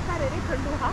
प्रकार रे खंडू हा।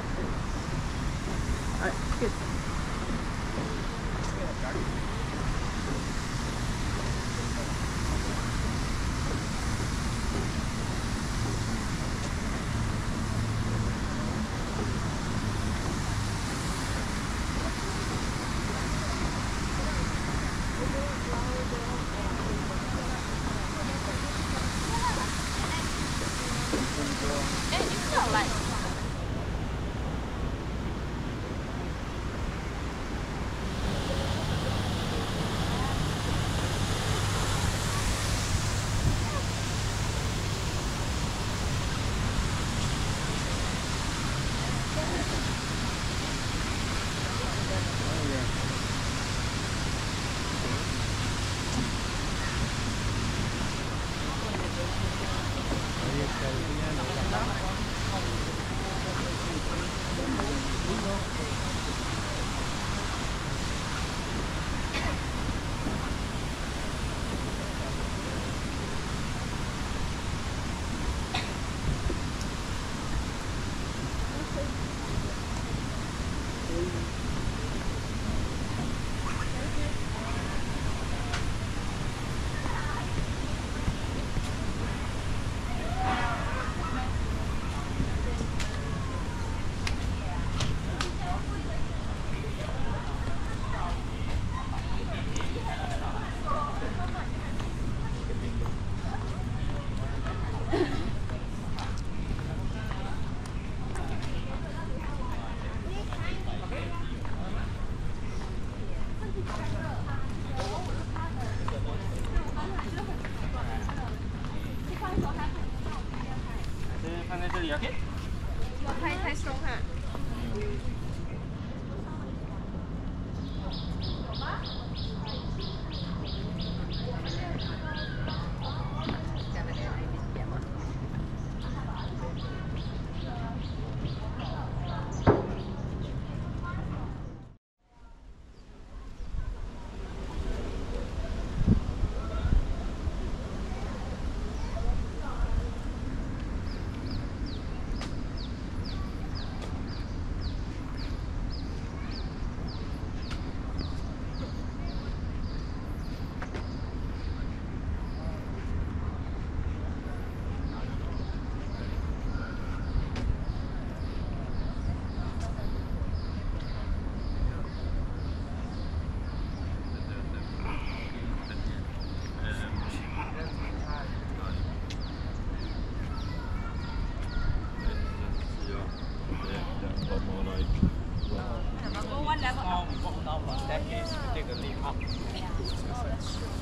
Yeah. Oh, that's true.